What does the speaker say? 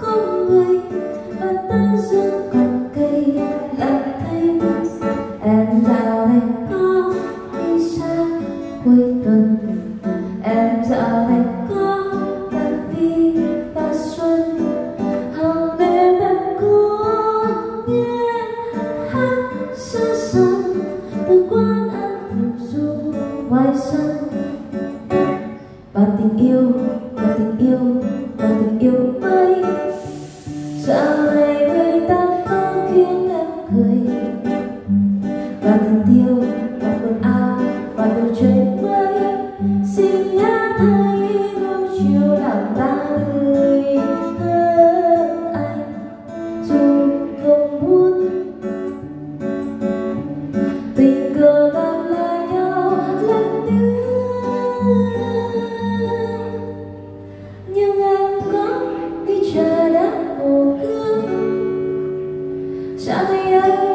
không người, và ta dưng còn cây lặng thêm em dạo anh có hay xa cuối tuần? Em dạo anh có làm vì và xuân? Hàng đêm em có nghe hát xa xăm, từ quán ăn phù du ngoài sân. Và tình yêu và tình yêu và tình yêu và quần áo và đồ chơi mới. Xin nhớ thấy nuông chiều làm ta tươi hơn anh. Dù không muốn tình cờ gặp lại nhau lần nữa. Nhưng em có khi trời đã khô cương chẳng thấy anh